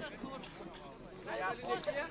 Ja, ja, ja.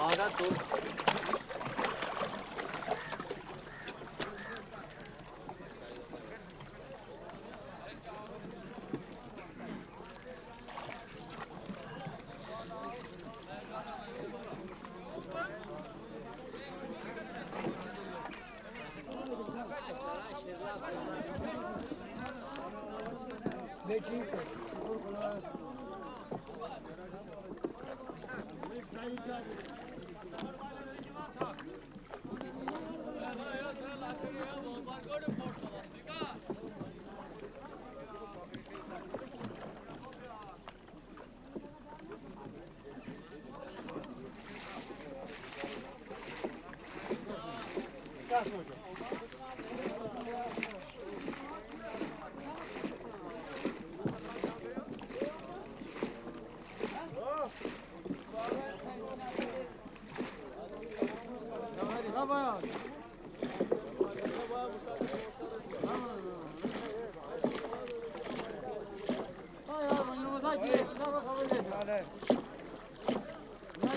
Ağadan dur. Ne çiğ koy. Gracias. है। ना